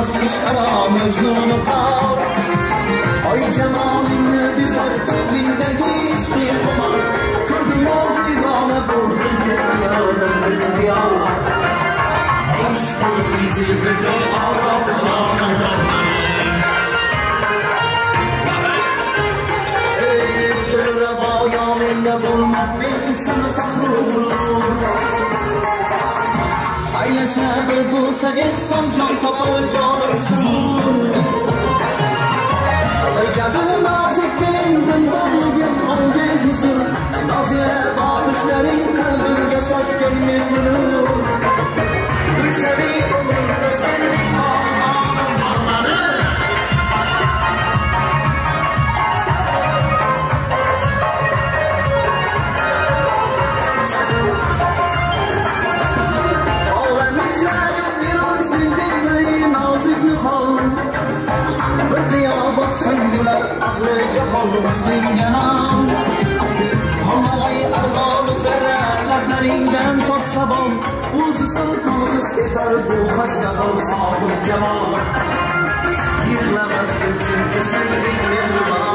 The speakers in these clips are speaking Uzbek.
بس عشق مجنون و خار آی جمال نبیزار زندگیش که خمار کردم و بیگانه بردم که یادم به دیار عشق زیزی گذر آراد جانم Her bulsa geçsem can tapalı canım sürür Öyle nazik dilindim ben bugün o gecesi Nazire bakışların kalbimde saç gelmiyor Seni cehal rüzlin genam Hamay armağan zerre leblerinden tot sabah Uzu bu hasta hal sahib kemal Yirlemez bir sen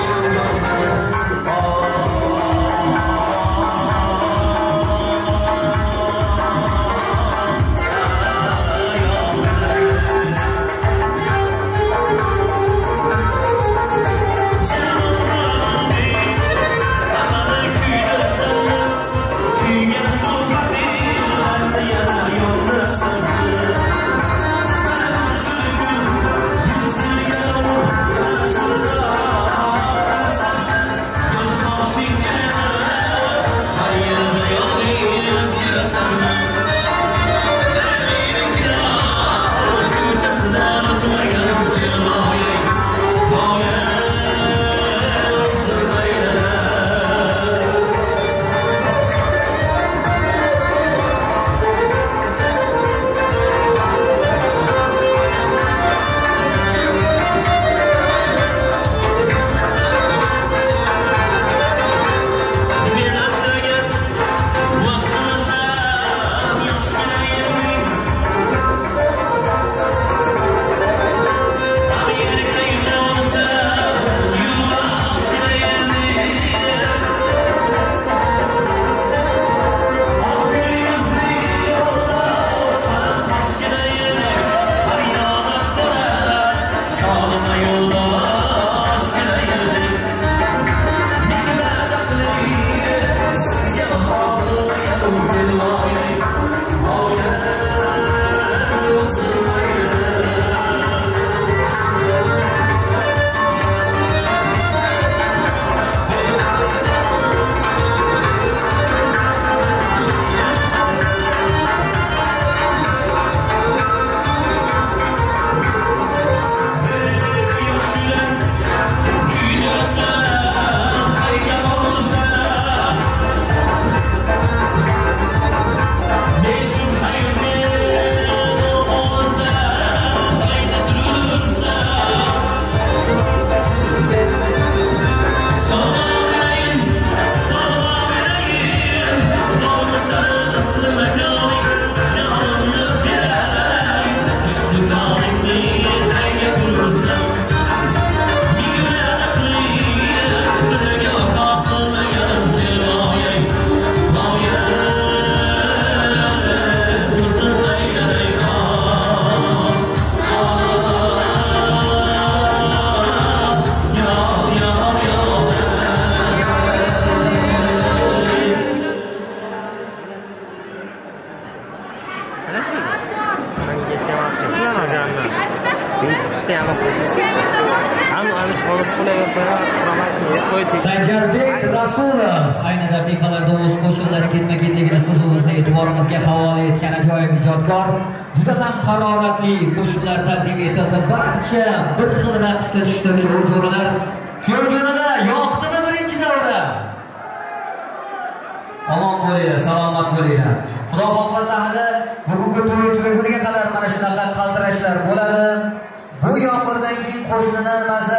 ajoyib juda ham haroratli qo'shiqlar taqdim etildi. Barcha bir xil raqsga tushdi kuyov jo'ralar yoqdimi birinchi davra omon bo'linglar salomat bo'linglar. Xudo xohlasa hali bugungi to'y tugaguniga qadar mana shunaqa qaltirashlar bo'ladi. Bu yomg'irdan keyin qo'shnini nimasi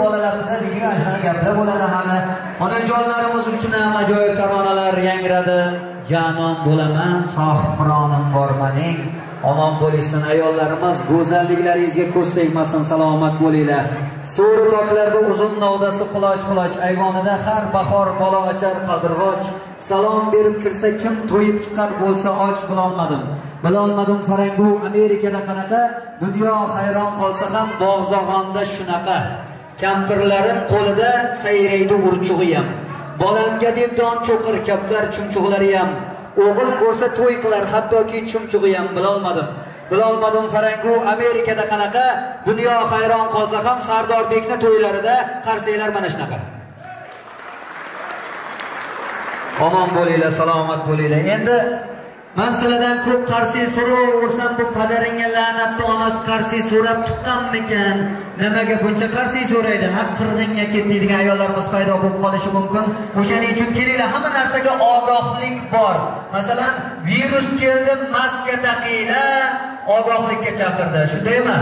bolalarnida degan shunaqa gaplar bo'ladi hali. Onajonlarimiz uchun ham ajoyib taronalar yangradi. Jonon bo'laman sohib qironim bormaning omon bo'lishsin ayollarimiz go'zalliklaringizga ko'z tegmasin salomat bo'linglar. So'ri toklarda uzun novdasi quloch quloch ayvonida har bahor bola ochar qaldirg'och. Salom berib kirsa kim to'yib chiqqan bo'lsa och bilolmadim bilolmadim farangu amerikada qanaqa? Dunyo hayron qolsa ham bog'zog'onda shunaqa. Kampirlarim qo'lida sayraydi urchug'iyam. Bolamga deb don cho'qir kaptar chumchuqlari ham. O'g'il ko'rsa to'y qilar hattoki chumchug'i ham. Bilolmadim. Bilolmadim qarangu amerikada qanaqa? Dunyo hayron qolsa ham sardorbekni to'ylarida qarsanglar mana shunaqa. Omon bo'linglar salomat bo'linglar. Endi man sizlardan ko'p qarsiy so'rayversam bu padaringga la'natni onasi qarsiy so'rab tuqqanmikan? Nimaga buncha qarsiy so'raydi? Haq qirg'inga ketmaydigan ayollarimiz paydo bo'lib qolishi mumkin. O'shaning uchun kelinglar hamma narsaga ogohlik bor. Masalan virus keldi maska taqinglar ogohlikka chaqirdi. Shundaymi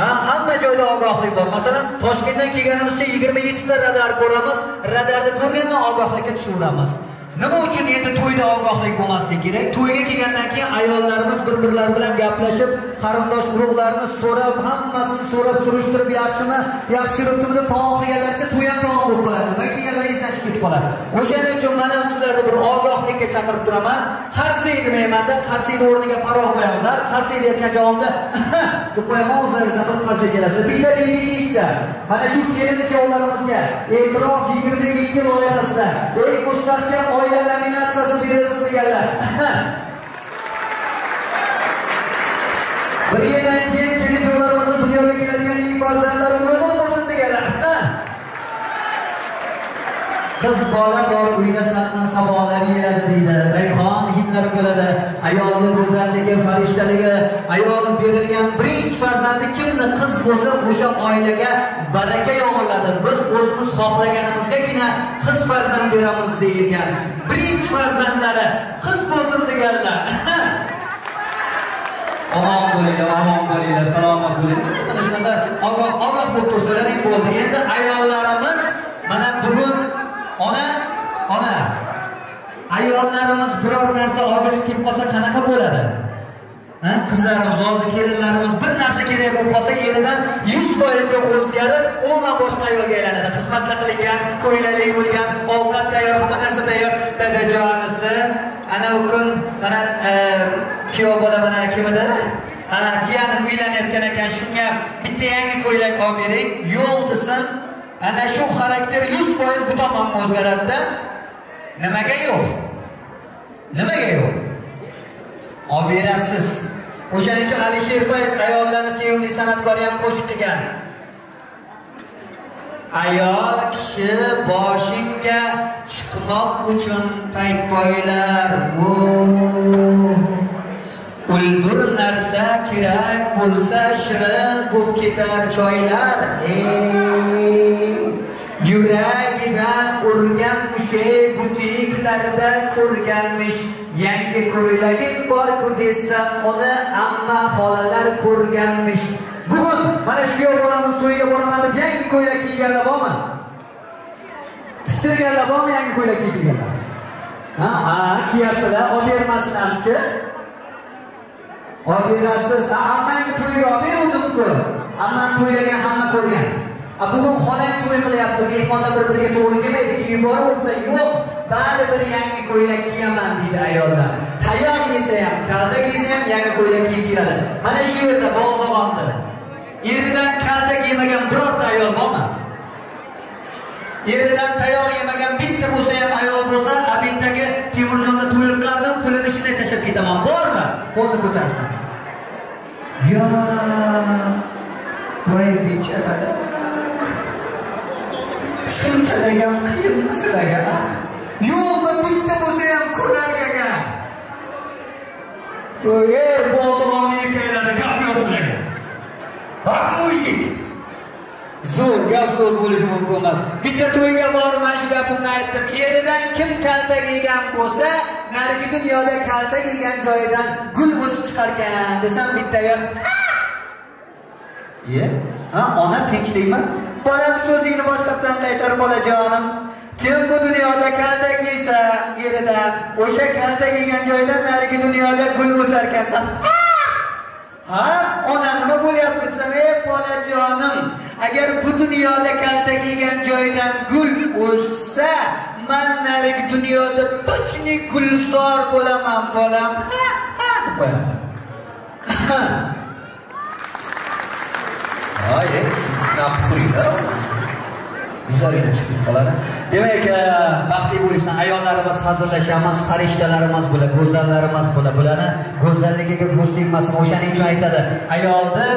ha hamma joyda ogohlik bor. Masalan toshkentdan kelganimizcha yigirma yettita radar ko'ramiz radarni ko'rganda ogohlikka tushaveramiz nima uchun endi to'yda ogohlik bo'lmasligi kerak? To'yga kelgandan keyin ayollarimiz bir birlari bilan gaplashib qarindosh urug'larni so'rab hammasini so'rab surishtirib yaxshimi yaxshi yuribdimi deb taom qilganlaricha to'y ham taom bo'lib qoladi nima kelganlari esdan chiqib ketib qoladi. O'shaning uchun man ham sizlarni bir ogohlikka chaqirib turaman. Qarsiy demaymanda qarsiyni o'rniga parov qo'yamiz har qarsiy deyotgan javobda deb qo'yaman o'zlaringiz bir qarsiy kelasiz. Bitta repetitsiya. Mana shu kelin kuyovlarimizga e'tirof yigirma ikki loyihasida eng mustahkam oila nominatsiyasi berilsin deganlar. Bir yildan keyin kelin kuyovlarimizni dunyoga keladigan ilk farzandlar mo'min bo'lsin deganlar. Qiz bola bor uyda saqlansa bolari yeladi deydi. Rayhon. Hidlari bo'ladi ayolni go'zalligi farishtaligi ayol berilgan birinchi farzandi kimni qiz bo'lsa o'sha oilaga baraka yog'iladi biz o'zimiz xohlaganimizgagina qiz farzand beramiz deyilgan. Birinchi farzandlari qiz bo'lsin deganlar. Omon bo'linglar omon bo'linglar salomat bo'linglar. Mana shunaqa ogoh ogoh bo'lib tursalar ham bo'ldi. Endi ayollarimiz mana bugun ona ona. Ayollarimiz biror narsa olgisi kelib qolsa qanaqa bo'ladi? Ha? Qizlarimiz hozir kelinlarimiz bir narsa kerak bo'lib qolsa eridan yuz foizga o'zgarib umuman boshqa ayolga aylanadi. Xizmatda qilingan ko'ylakli bo'lgan ovqat tayyor hamma narsa tayyor. Dadajonisi ana u kun mana e, kuyov bola mana kim edi? Ana jiyanim uylanayotgan ekan shunga bitta yangi ko'ylak olib bering. Yo'q desin ana shu xarakter yuz foiz bu tomonga o'zgaradida. Nimaga yo'q. Nimaga yo'q? Olib berasiz o'shaning uchun alisher fayz ayollarni sevimli san'atkori ham qo'shib qilgan ayol kishi boshingga chiqmoq uchun paypoylar uldur narsa kerak bo'lsa shirin bo'lib ketar choylar. Ey! Yuragidan urgan mushuk butiklarida ko'rganmish. Yangi ko'ylagim bor-ku desam uni amma xolalar ko'rganmish. Bugun mana shu kuyov bolamiz to'yiga boraman deb yangi ko'ylak kiyganlar bormi? Tiktirganlar bormi yangi ko'ylak kiyib kelganlar ha ha kiyasizlar olib bermasin hamchi olib berasiz. Ammangni to'yiga olib beruvdimku. Ammani to'ylagini hamma ko'rgan. Bugun xolang to'y qilyapti. Mehmonlar bir biriga to'g'ri kelmaydi kiyib yuboraversa yo'q baribir yangi ko'ylak kiyaman deydi ayollar. Tayyor kiysa ham kalta kiysa ham yangi ko'ylak kiyib keladi. Mana shu yerda bog'zog'onda eridan kalta kiymagan birorta ayol bormi? Eridan tayoq yemagan bitta bo'lsa ham ayol bo'lsa abindagi temurjonda to'y qilardim pulini shunday tashlab ketaman. Bormi? Qo'lni ko'tarsin. Yo voy bechara shunchalik ham qiyin masalaga yo'qmi bitta bo'lsa ham ko'nargaga ey bozorni ekaylari gap yo'q ha mujik zo'r gap so'z bo'lishi mumkin emas bitta to'yga borib mana shu gapimni aytdim eridan kim kaltak yegan bo'lsa narigi dunyoda kaltak yegan joyidan gul o'sib chiqarkan desam bitta ayol ye? Ha ona tinchlikmi bolam so'zingni boshqatdan qaytar bolajonim kim bu dunyoda kaltak yesa yeridan o'sha kaltak yegan joydan narigi dunyoda gul o'sarkansan ha! Ona nima bo'lyapti desam ey bolajonim agar bu dunyoda kaltak yegan joydan gul o'ssa man narigi dunyoda tochni gulzor bo'laman bolam. Ha, deb qo'yadi. Ay, shunaqa quringlar. Yuzoringdan chiqib qoladi. Demak, baxtli bo'lishsin ayollarimiz hazillashamiz, farishtalarimiz bular, go'zallarimiz bular. Bularni go'zalligiga ko'z tegmasin. O'shaning uchun aytadi, ayolni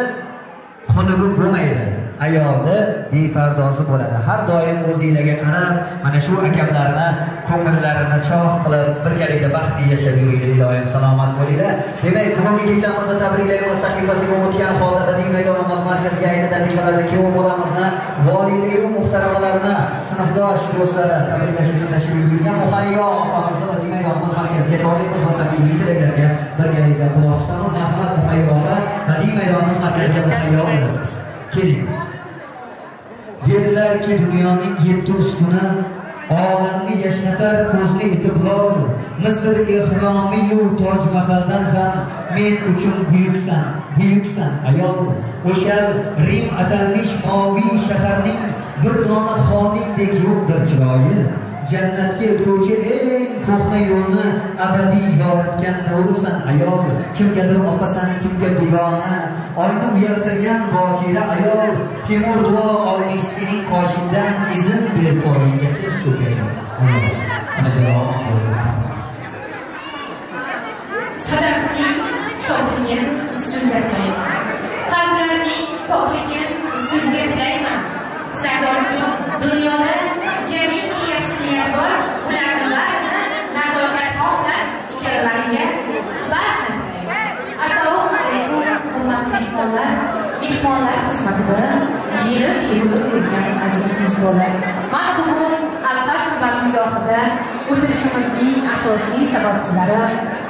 xunugi bo'lmaydi. Ayolni bepardozi bo'ladi. Har doim o'zinglarga qarab, mana shu akamlarni ko'ngillarini choq qilib, birgalikda baxtli yashab yuringlar, doim salomat bo'linglar. Demak, bugungi kechamizni tabriklaymiz. Sahifasiga o'tgan holda badiiy maydonimiz markaziga ayni daqiqalarda kuyov bolamizni, volidayu muhtaramalarini, sinfdosh do'stlari tabriklash uchun tashrif buyurgan Muhayyo opamizni badiiy maydonimiz markaziga chorlaymiz va samimiy tilaklarga birgalikda quloq tutamiz. Marhamat Muhayyo opa, badiiy maydonimiz markaziga muhayyo bo'lasiz. Keling. Derlarki dunyoning yetti ustuni olamni yashnatar ko'zni e'tibor Misr ehromiyu Toj Mahaldan ham men uchun buyuksan buyuksan ayol. O'sha Rim atalmish moviy shaharning bir dona xoningdek yo'qdir chiroyi. Jannatga o'tuvchi eng ko'hna yo'lni abadiy yoritgan nurisan ayol kimgadir opasan kimga dugona oyni uyaltirgan bokira ayol temur duo olmish sening qoshingdan izn berib poyingga tiz cho'kay ayol mana javob sizga tilayman. Qalblarning pokligin sizga tilayman. Sardorjon dunyoda jamiki yaxshi niyat bor ularni barini nazokatxon bilan ikkalalaringga barini tilayman assalomu alaykum hurmatli mehmonlar mehmonlar xizmatida yelib yugurib yurgan aziz mezbonlar mana bugun alqasr bazmgohida o'tirishimizning asosiy sababchilari.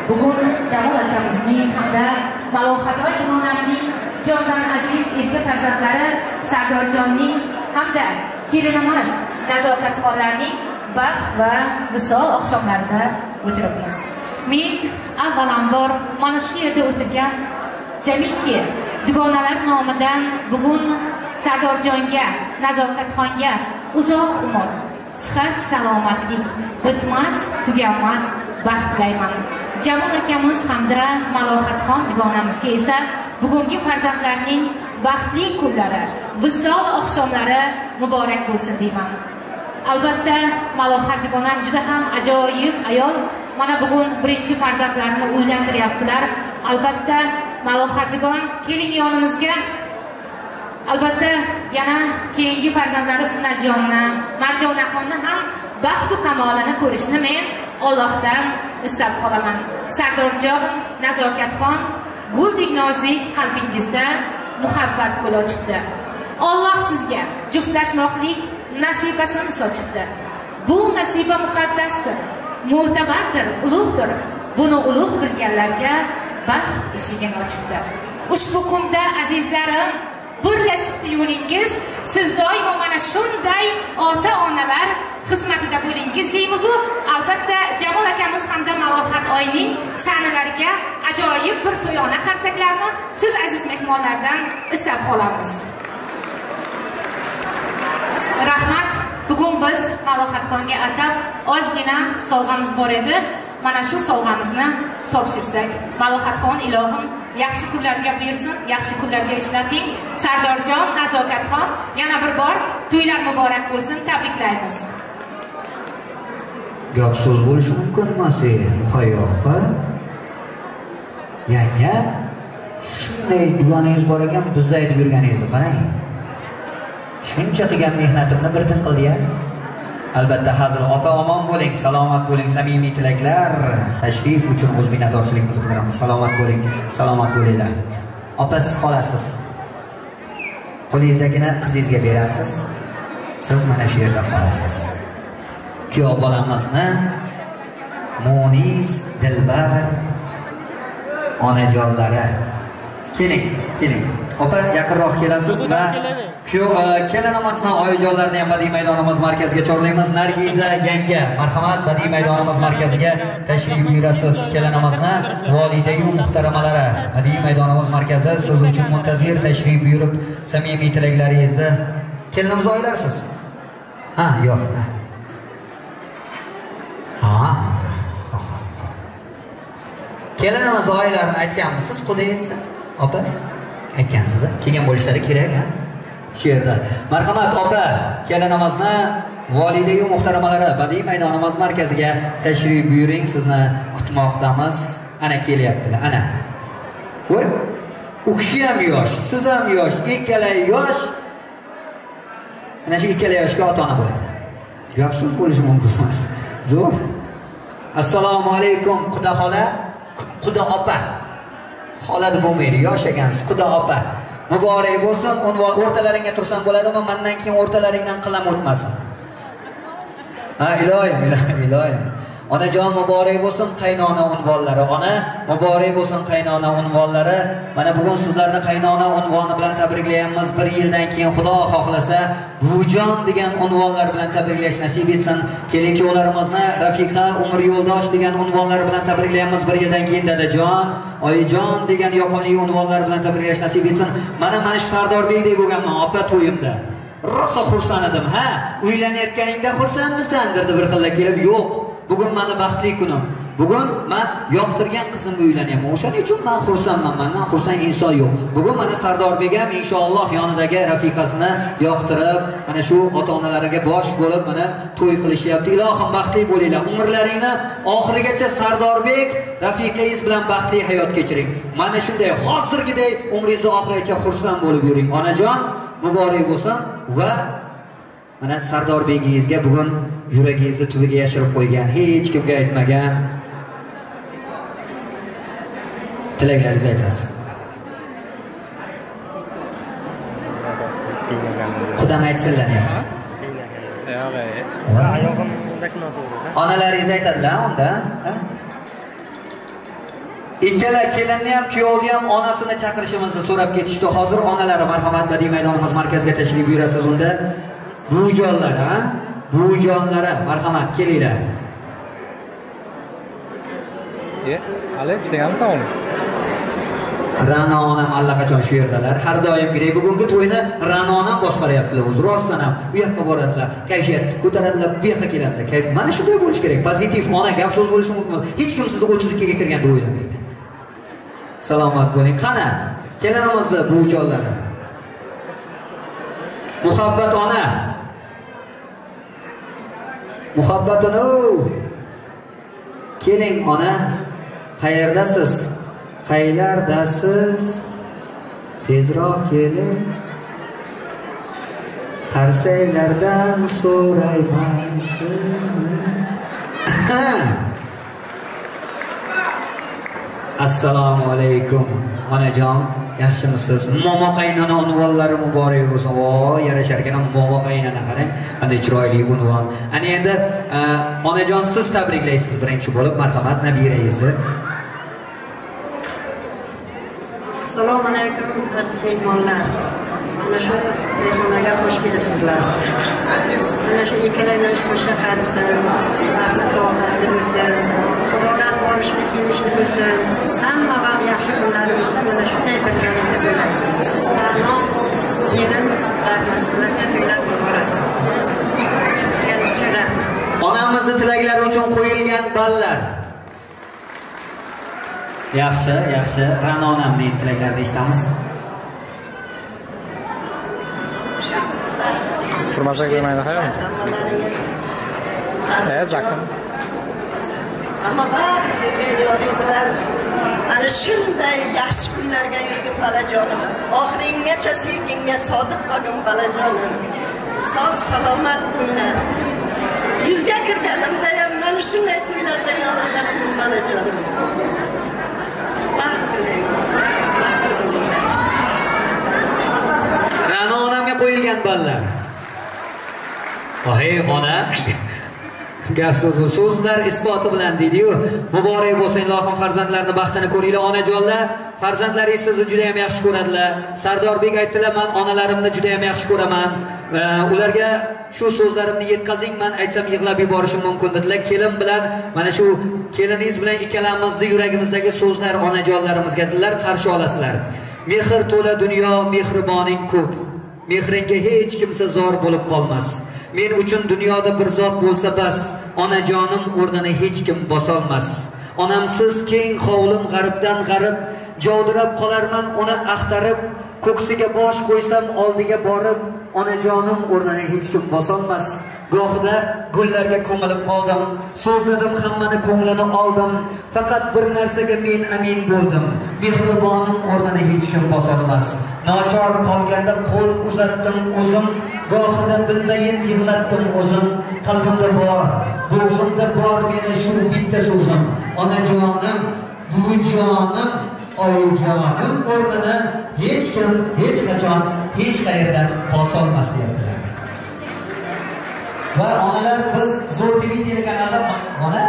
Bugun jamol akamizning hamda malohatvoy dugonamning jondan aziz erka farzandlari sardorjonning hamda kelinimiz nazokatxonlarning baxt va visol oqshomlarida o'tiribmiz. Men avvalambor mana shu yerda o'tirgan jamiki dugonalar nomidan bugun sardorjonga nazokatxonga uzoq umr. Sihat salomatlik bitmas tuganmas baxt tilayman. Jamol akamiz hamda malohatxon dugonamizga esa bugungi farzandlarning baxtli kunlari visol oqshomlari muborak bo'lsin deyman. Albatta malohat dugonam juda ham ajoyib ayol. Mana bugun birinchi farzandlarini uylantiryaptilar albatta malohat keling yonimizga. Albatta yana keyingi farzandlari sunnatjonni marjonaxonni ham baxtu kamolini ko'rishni men ollohdan istab qolaman. Sardorjon nazokatxon guldek nozik qalbingizda muhabbat gul ochibdi. Olloh sizga juftlashmoqlik nasibasini sochibdi. Bu nasiba muqaddasdir mo'tabardir ulug'dir. Buni ulug' bilganlarga baxt eshigini ochibdi ushbu kunda azizlarim birlashibdi yo'lingiz siz doimo mana shunday ota onalar xizmatida bo'lingiz deymizu. Albatta jamol akamiz hamda malohat oyning sha'nilariga ajoyib bir to'yona qarsaklarni siz aziz mehmonlardan istab qolamiz. Rahmat. Biz malohatxonga atab ozgina sovg'amiz bor edi. Mana shu sovg'amizni topshirsak. Malohatxon ilohim yaxshi kunlarga buyursin yaxshi kunlarga ishlating. Sardorjon nazokatxon yana bir bor to'ylar muborak bo'lsin. Tabriklaymiz. Gap so'z bo'lishi mumkin emas muhayyo opa. Yanga shunday dugoningiz bor ekan bizni aytib yurganingizni qarang. Shuncha qilgan mehnatimni bir tin qildi-ya. Albatta hazil opa omon bo'ling salomat bo'ling samimiy tilaklar. Tashrif uchun o'z minnatdorchiligimizni bildiramiz. Salomat bo'ling salomat bo'linglar. Opa siz qolasiz. Qo'lingizdagini qizingizga berasiz. Siz mana shu yerda qolasiz. Kuyov bolamizni munis dilbar onajonlari. Keling keling. Opa yaqinroq kelasiz va kuyov e, oyijonlarni ham badiiy maydonimiz markaziga chorlaymiz. Nargiza yanga marhamat badiiy maydonimiz markaziga tashrif buyurasiz. Kelinimizni volidayu muhtaramalari badiiy maydonimiz markazi siz uchun muntazir tashrif buyurib samimiy tilaklaringizni kelinimiz oilarsiz ha yo'q. Ha. Kelinimiz oilarini aytganmisiz? Qudingizni opa aytgansiz kelgan bo'lishlari kerak a shu yerda marhamat opa. Kelinimizni volidayu muhtaramalari badiiy maydonimiz markaziga tashrif buyuring. Sizni kutmoqdamiz. Ana kelyaptilar ana. Voy u kishi ham yosh siz ham yosh ikkala yosh. Ana shu ikkala yoshga ota ona bo'ladi. Gap so'z bo'lishi mumkin emas. Zo'r. Assalomu alaykum quda xola. Quda opa. Xola deb bo'lmaydi yosh ekansiz. Quda opa. Muborak bo'lsin unvon o'rtalaringga tursam bo'ladimi? Mandan keyin o'rtalaringdan qilam o'tmasin. Ha iloyim iloyim iloyim. Onajon muborak bo'lsin qaynona unvonlari. Ona muborak bo'lsin qaynona unvonlari. Mana bugun sizlarni qaynona unvoni bilan tabriklayapmiz bir yildan keyin xudo xohlasa buvijon degan unvonlar bilan tabriklash nasib etsin. Kelin-kuyovlarimizni rafiqa umr yo'ldosh degan unvonlar bilan tabriklayapmiz bir yildan keyin dadajon oyijon degan yoqimli unvonlar bilan tabriklash nasib etsin. Mana mana shu sardorbekdek bo'lganman opa to'yimda. Rosa xursand edim ha? Uylanayotganingda xursandmisan? dedi bir xilla kelib. Yo'q. Bugun mani baxtli kunim bugun man yoqtirgan qizimga uylanyapman o'shaning uchun man xursandman. Mandan xursand inson yo'q. Bugun mana sardorbek ham inshaalloh yonidagi rafiqasini yoqtirib mana shu ota onalariga bosh bo'lib mana to'y qilishyapti. Ilohim baxtli bo'linglar. Umrlaringni oxirigacha sardorbek rafiqangiz bilan baxtli hayot kechiring. Mana shunday hozirgidek umringizni oxirigacha xursand bo'lib yuring. Onajon muborak bo'lsin va mana sardorbegingizga bugun yuragingizni tubiga yashirib qo'ygan hech kimga aytmagan. Tilaklaringizni aytasiz. Qudam aytsinlar onalaringiz aytadilar unda ikkala kelinni ham kuyovni ham onasini chaqirishimizni so'rab ketishdi. Hozir onalari marhamat badiiy maydonimiz markaziga tashrif buyurasiz unda buvijonlar a buvijonlari marhamat kelinglar. E hali deganmisan uni ra'no onam allaqachon shu yerdalar. Har doimgidek bugungi to'yni ra'no onam boshqaryaptilar o'zi. Rostdan ham u yoqqa boradilar. Kayfiyat ko'taradilar bu yoqqa keladilar. Kayf mana shunday bo'lishi kerak. Pozitiv ona gap so'z bo'lishi mumkin. Hech kim sizni o'ttiz ikkiga kirgan deb o'ylamaydi. Salomat bo'ling. Qani kelinimizni buvijonlari muhabbat ona muhabbatinu keling ona qayerdasiz? Qaylardasiz? Tezroq keling qarsanglardan so'rayman sizni. assalomu alaykum onajon yaxshimisiz? Momo qaynona unvonlari muborak bo'lsin. Vo yarashar ekan momo qaynona qarang qanday chiroyli unvon. Ana endi e, onajon siz tabriklaysiz. Birinchi bo'lib marhamat nabirangizni assalomu alaykum aziz mehmonlar. Mana shu mehmonlarga xush kelibsizlar. Mana shu ikkalanglar qo'shiq qarisin ahli saodatli bo'lsin xudodan borishni kelishni bo'lsin hamma vaqt yaxshi kunlari bo'lsin mana shunday birgalikda bo'ladi. Ra'no yerim rahmat sizlarga to'ylab muborak onamizni tilaklari uchun qo'yilgan ballar. Yaxshi yaxshi. Ra'no onamning tilaklarini eshitamiz turmasak bo'lmaydi hayot e zakon ana shunday yaxshi kunlarga yurgin balajonim oxiringgacha sevgingga sodiq qolgin balajonim sog' salomat bo'linglar yuzga kirganimda ham mana shunday to'ylarda yonimda bo'ling balajonim baxt tilaymiz ra'no onamga qo'yilgan ballar ohe ona gap so'zi so'zlar isboti bilan deydiyu. Muborak bo'lsin ilohim farzandlarni baxtini ko'ringlar onajonlar. Farzandlaringiz sizni juda yam yaxshi ko'radilar. Sardorbek aytdilar man onalarimni juda yam yaxshi ko'raman. Va ularga shu so'zlarimni yetkazing man aytsam yig'lab yuborishim mumkin dedilar. Kelin bilan mana shu keliningiz bilan ikkalamizni yuragimizdagi so'zlar onajonlarimizga dedilar qarshi olasizlar. Mehr to'la dunyo mehriboning ko'p. Mehringga hech kimsa zor bo'lib qolmas. Men uchun dunyoda bir zot bo'lsa bas onajonim o'rnini hech kim bosolmas. Onamsiz keng hovlim g'aribdan g'arib jovdirab qolarman uni axtarib ko'ksiga bosh qo'ysam oldiga borib onajonim o'rnini hech kim bosolmas. Gohida gullarga ko'milib qoldim so'zladim hammani ko'nglini oldim. Faqat bir narsaga men amin bo'ldim mehribonim o'rnini hech kim bosolmas. Nochor qolganda qo'l uzatdim o'zim gohida bilmayin yig'latdim o'zim. Qalbimda bor bo'g'zimda bor meni shu bitta so'zim. Onajonim buvijonim oyijonim o'rnini hech kim hech qachon hech qayerdan bosolmas deyaptilar va onalar biz zo'r tv telekanalda ona!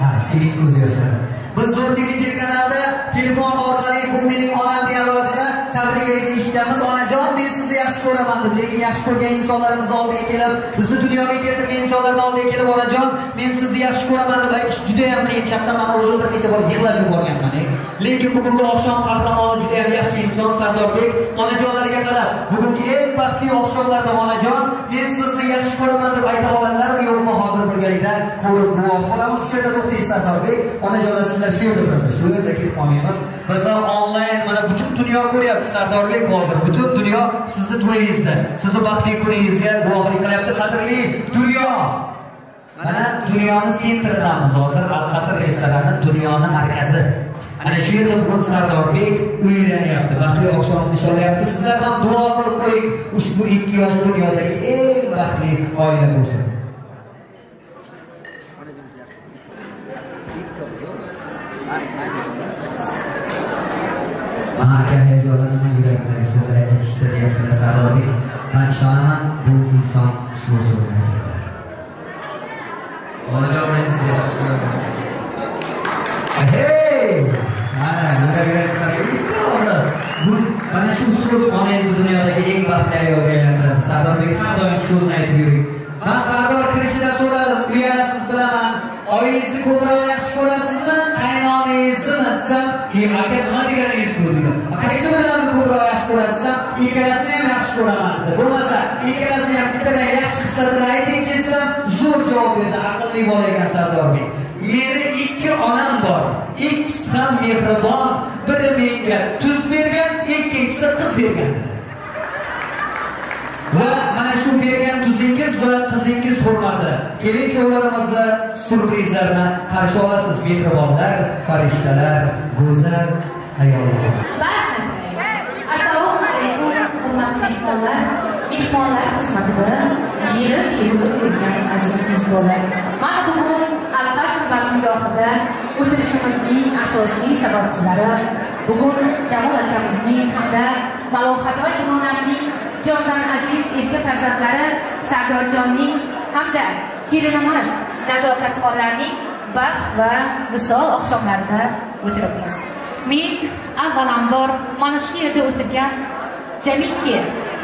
Ha sevinch ko'z yoshlari. Biz zo'r tv telekanalda telefon orqali bu mening onam degan loyihada tabriklaydi eshitamiz. Onajon men sizni yaxshi ko'raman deb lekin yaxshi ko'rgan insonlarimizni oldiga kelib bizni dunyoga keltirgan insonlarni oldiga kelib onajon men sizni yaxshi ko'raman deb aytish juda yam qiyin shaxsan man o'zim bir necha bor yig'lab yuborganman e. lekin bugungi oqshom qahramoni juda yam yaxshi inson sardorbek onajonlarga qarab bugungi eng baxtli oqshomlarda onajon men sizni yaxshi ko'raman deb ayta oladlarmi yo'qmi hozir birgalikda? Ko'rib guvoh bo'lamiz. Shu yerda to'xtaysiz sardorbek onajonlar sizlar shu yerda turasizlar shu yerda ketib qolmaymiz. Bizlar onlayn mana butun dunyo ko'ryapti. Sardorbek hozir butun dunyo sizni to'yingizda sizni baxtli kuningizga guvohlik qilyapti. Qadrli dunyo! Mana dunyoni sentridamiz hozir. Alqasr restorani dunyoni markazi. Ana shu yerda bugun sardorbek uylanyapti. Baxtli oqshom nishonlayapti. Sizlar ham duo qilib qo'ying. Ushbu ikki yosh dunyodagi eng baxtli oila bo'lsin. Man aka hayajolanaman yuragimdagi so'zlar aytishdi deyaptilar sardorbek man ishonaman bu inson ushbu so'zni aytyapti onajon men sizni yaxshi Hey! Mana yuragida chiqaraylik. Bu mana shu so'z onangizni dunyodagi eng baxtli ayolga aylantiradi. Sardorbek har doim shu so'zni aytib yuring. Man Sardor kirishidan so'radim, uyalasiz bilaman. Oyingizni ko'proq yaxshi ko'rasizmi? Qaynonangizni desam, "Ey aka, nima deganingiz bu?" dedi. Qaysi birini ko'proq yaxshi ko'rasizmi? Ikkalasini ham yaxshi ko'raman dedi. Bo'lmasa, ikkalasini ham bittadan yaxshi xislatini aytingchi desam, zo'r javob berdi. Aqlli bola ekan Sardorbek. Meni ikki onam bor. Ikkisi ham mehribon. Biri menga tuz bergan, ikkinchisi qiz bergan. Va mana shu bergan tuzingiz va qizingiz hurmati. Kelin kuyovlarimizni surprizlardan qarshi olasiz. Mehribonlar, farishtalar, go'zal ayollar. assalomu alaykum hurmatli mehmonlar mehmonlar xizmatida yelib yugurib yurgan aziz mezbonlar mana bugun alqasr bazmgohida o'tirishimizning asosiy sababchilari bugun jamol akamizning hamda malohadoy onamning jondan aziz erka farzandlari sardorjonning hamda kelinimiz nazokatxonlarning baxt va visol oqshomlarida o'tiribmiz. Men avvalambor mana shu yerda o'tirgan jamiki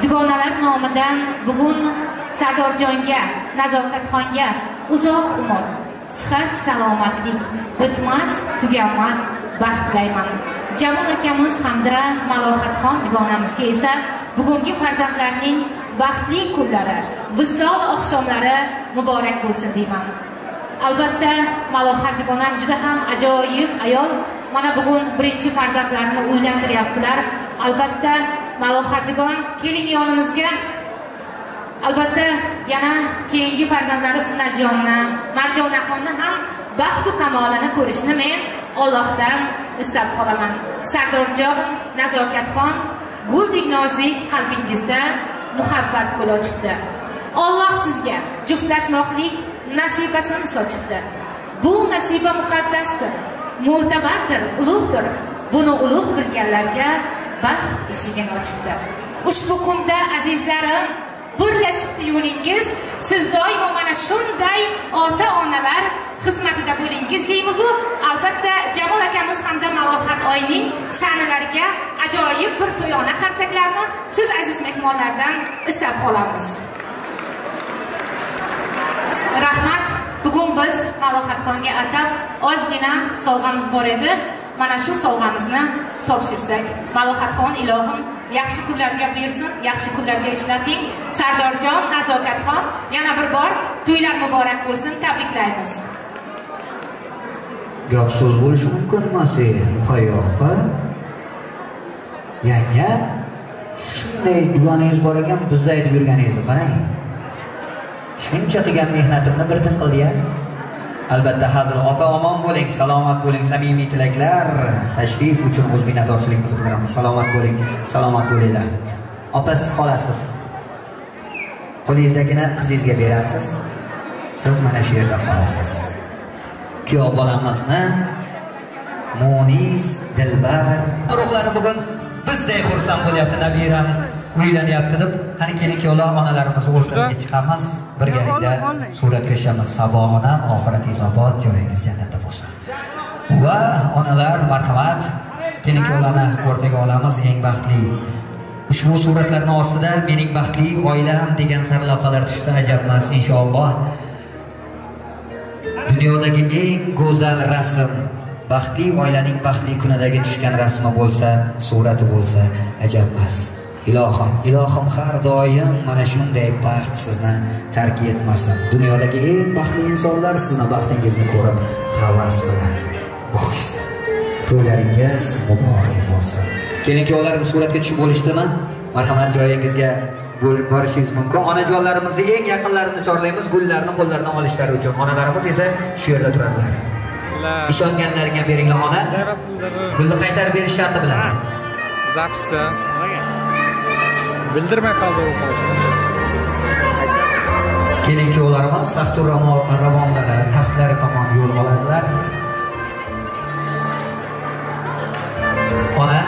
dugonalar nomidan bugun sardorjonga nazokatxonga uzoq umr sihat salomatlik bitmas tuganmas baxt tilayman. Jamol akamiz hamda malohatxon dugonamizga esa bugungi farzandlarning baxtli kunlari visol oqshomlari muborak bo'lsin deyman. Albatta malohat dugonam juda ham ajoyib ayol. Mana bugun birinchi farzandlarini uylantiryaptilar albatta malohat dugon keling yonimizga albatta yana keyingi farzandlari sunnatjonni marjonaxonni ham baxtu kamolini ko'rishni men Allohdan istab qolaman. Sardorjon Nazokatxon guldek nozik qalbingizda muhabbat gul ochibdi. Alloh sizga juftlashmoqlik nasibasini sochibdi. Bu nasiba muqaddasdir, mo'tabardir, ulug'dir. Buni ulug' bilganlarga baxt eshigini ochibdi. Ushbu kunda azizlarim birlashibdi yo'lingiz siz doimo mana shunday ota onalar xizmatida bo'lingiz deymizu. Albatta jamol akamiz hamda malohat oyning sha'nilariga ajoyib bir to'yona qarsaklarni siz aziz mehmonlardan istab qolamiz. Rahmat. Bugun biz malohatxonga atab ozgina sovg'amiz bor edi. Mana shu sovg'amizni topshirsak malixatxon ilohim yaxshi kunlarga buyursin yaxshi kunlarga ishlating. Sardorjon nazokatxon yana bir bor to'ylar muborak bo'lsin tabriklaymiz. Gap so'z bo'lishi mumkin emas muhayyo opa yanga shunday dugoningiz bor ekan bizni aytib yurganingizni qarang. Shuncha qilgan mehnatimni bir tin qildi-ya. Albatta hazil ota omon bo'ling salomat bo'ling samimiy tilaklar tashrif uchun o'z minnatdorchiligimizni bildiramiz. Salomat bo'ling salomat bo'linglar. Opa siz qolasiz. Qo'lingizdagini qizingizga berasiz. Siz mana shu yerda qolasiz. Kuyov bolamizni munis dilbar. Ruhlari bugun bizday xursand bo'lyapti nabiram uylanyapti deb qani keling kuyovlar onalarimizni o'rtasiga chiqamiz. Birgalikda suratga tushamiz sabo onam oxiratingiz obod joyingiz jannatda bo'lsin. Va onalar marhamat. Keling kuyovlarni o'rtaga olamiz eng baxtli. Ushbu suratlarni ostida mening baxtli oilam degan sarlavhalar tushsa ajab emas inshaalloh. Dunyodagi eng go'zal rasm baxtli oilaning baxtli kunidagi tushgan rasmi bo'lsa surati bo'lsa ajab emas ilohim ilohim har doim mana shunday baxt sizni tark etmasin. Dunyodagi eng baxtli insonlar sizni baxtingizni ko'rib havas bilan boqishsin. To'ylaringiz muborak bo'lsin. Keling kuyovlar suratga tushib bo'lishdimi? Marhamat joyingizga borishingiz mumkin. Onajonlarimizni eng yaqinlarini chorlaymiz gullarni qo'llaridan olishlari uchun. Onalarimiz esa shu yerda turadilar. Ishonganlaringga beringlar ona. Gulni qaytarib berish sharti bilan. Zapisda bildirmay qoldi u kelin kuyovlarimiz taxtu ravonlari taxtlari tomon yo'l oladilar. Ona.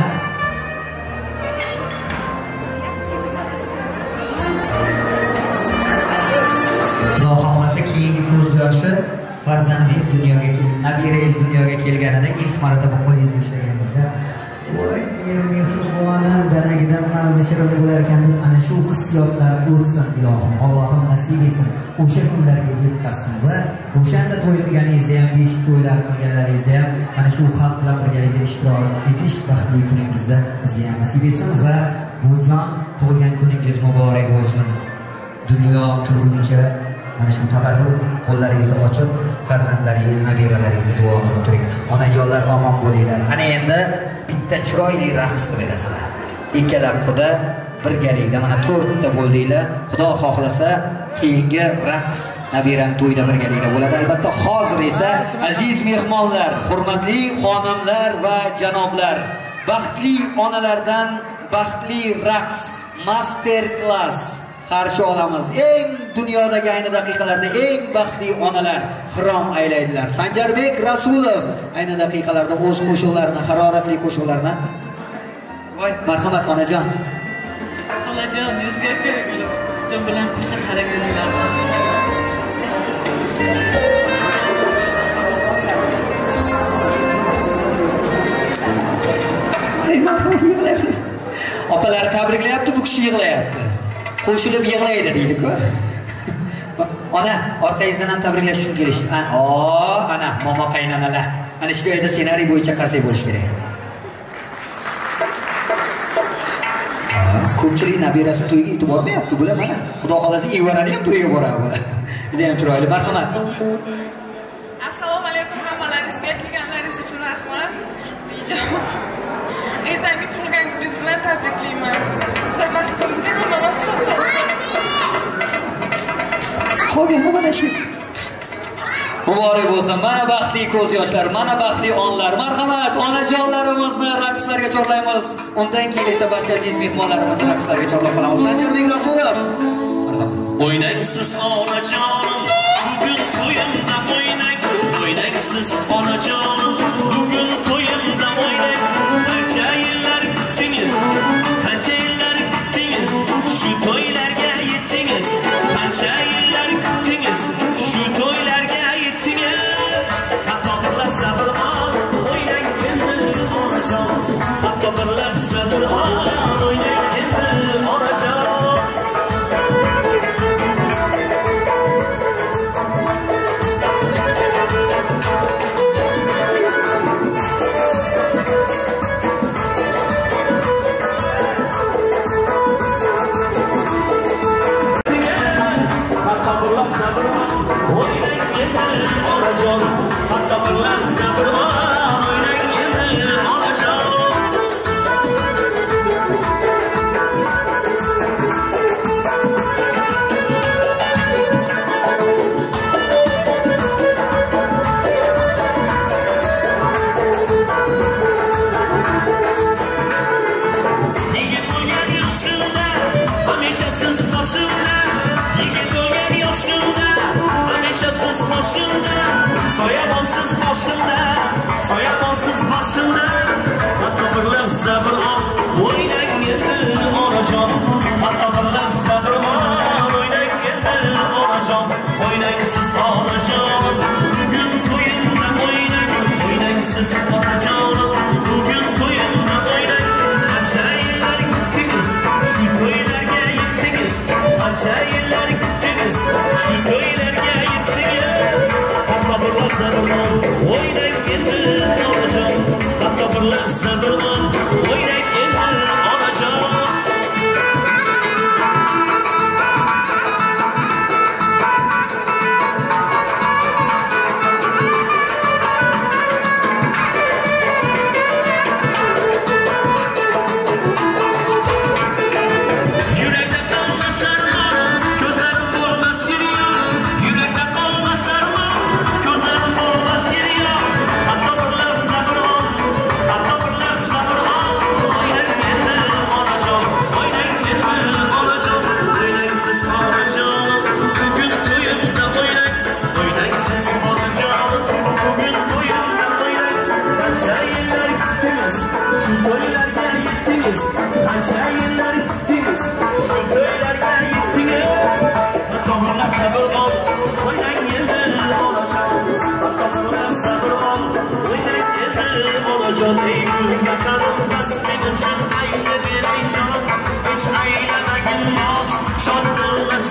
Xudo xohlasa keyingi ko'z yoshi farzandingiz dunyoga nabirangiz dunyoga kelganida ilk marotaba qo'lingizga ushlaganingizda voy mening mehribonim danagidan mazi shirin bo'lar ekan deb ana shu hissiyotlar o'tsin ilohim. Allohim nasib etsin. O'sha kunlarga yetkazsin va o'shanda to'y qilganingizda ham beshik to'ylar qilganlaringizda ham mana shu xalq bilan birgalikda ishtirok etish baxtli kuningizda bizga ham nasib etsin va buvijon tug'ilgan kuningiz muborak bo'lsin. Dunyo turguncha mana shu tabarruk qo'llaringizni ochib farzandlaringiz nabiralaringizni duo qilib turing. Onajonlar omon bo'linglar. Ana endi bitta chiroyli raqs qilaverasizlar ikkala quda birgalikda mana to'rtta bo'ldinglar. Xudo xohlasa keyingi raqs nabiram to'yda birgalikda bo'ladi. Albatta hozir esa aziz mehmonlar hurmatli xonimlar va janoblar baxtli onalardan baxtli raqs master klass qarshi olamiz. Eng dunyodagi ayni daqiqalarda eng baxtli onalar xirom aylaydilar. Sanjarbek rasulov ayni daqiqalarda o'z qo'shiqlarini haroratli qo'shiqlarini voy marhamat onajon. Xolajon yuzga jon bilan qo'shiq harakatlar opalar tabriklayapti bu kishi yig'layapti qo'shilib yig'laydi deydiku. Ona orqangizdan ham tabriklash uchun kelish o ana momo qaynonalar mana shu joyda ssenariy bo'yicha qarsak bo'lishi kerak. Ko'pchilik nabirasi to'yga yetib bormayapti bular mana xudo xohlasa evarani ham to'yiga boradi bular juda ham chiroyli marhamat. Assalomu alaykum hammalaringizga kelganlaringiz uchun rahmat. Ertangi tug'ilgan kuningiz bilan tabriklayman qolgan nimada shu muborak bo'lsin. Mana baxtli ko'z yoshlar mana baxtli onlar. Marhamat onajonlarimizni raqslarga chorlaymiz. Undan keyin esa barcha aziz mehmonlarimizni raqslarga chorlab qolamiz. Sanjurbek rasulov. O'ynangsiz onajonim bugun to'yimda o'ynang o'ynangsiz onajonim.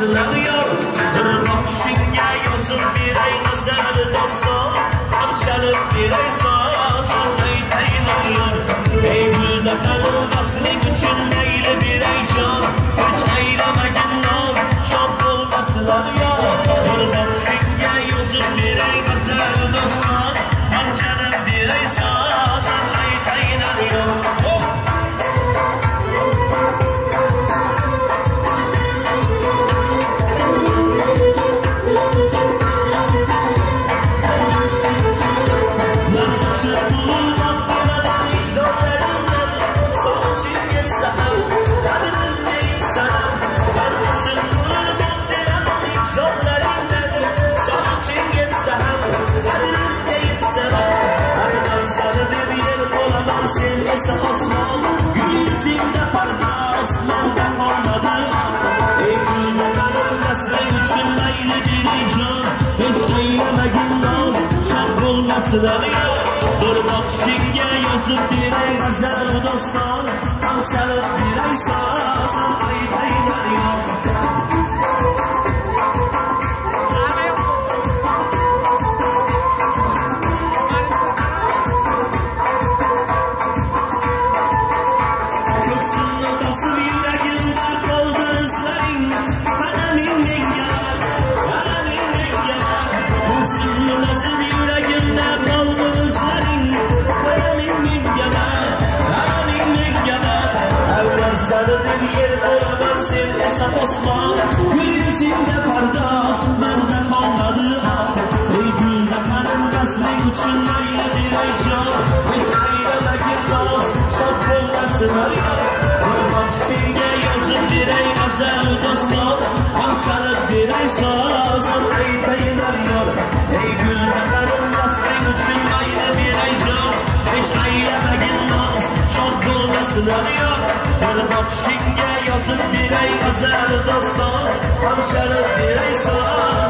love you. bo'ladiyu bir boqishingga yozib beray g'azal doston ham chalib beray sozim aytaylar yor ham aytayin yor ey gulbahrim nasring uchun mayli berayjon hech aylamagin noz shod bo'lmasin yor bir baxshingga yozib beray azal doston ham chalib beray soz ham aytayin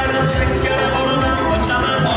Başarı, şeker burnun başarı